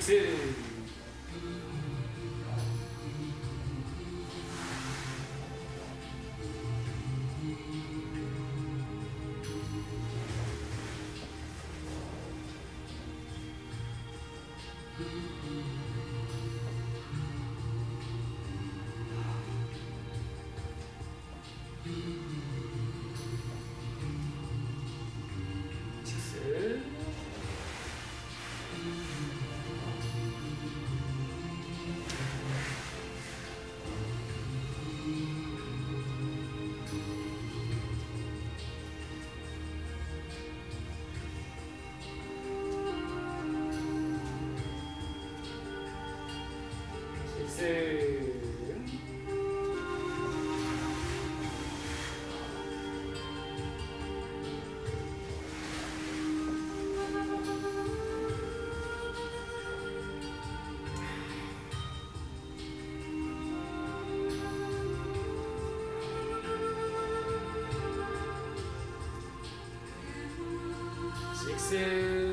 식스. 식스 둘. Sixes.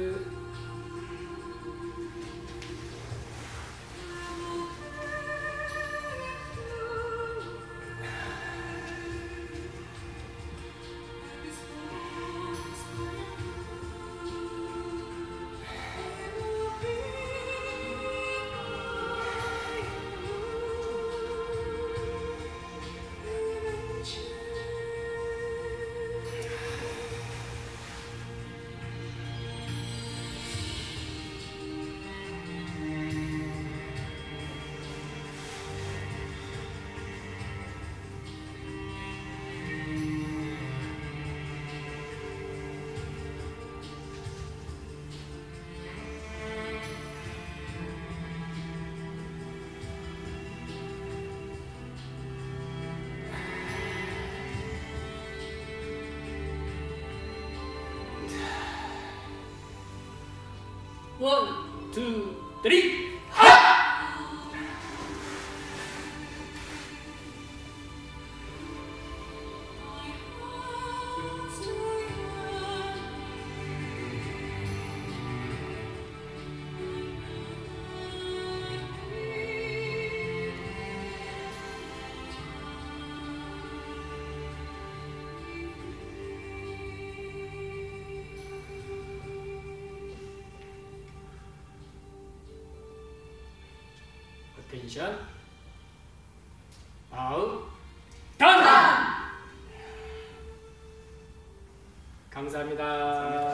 식스 쓰리 텐션 아웃 던 감사합니다.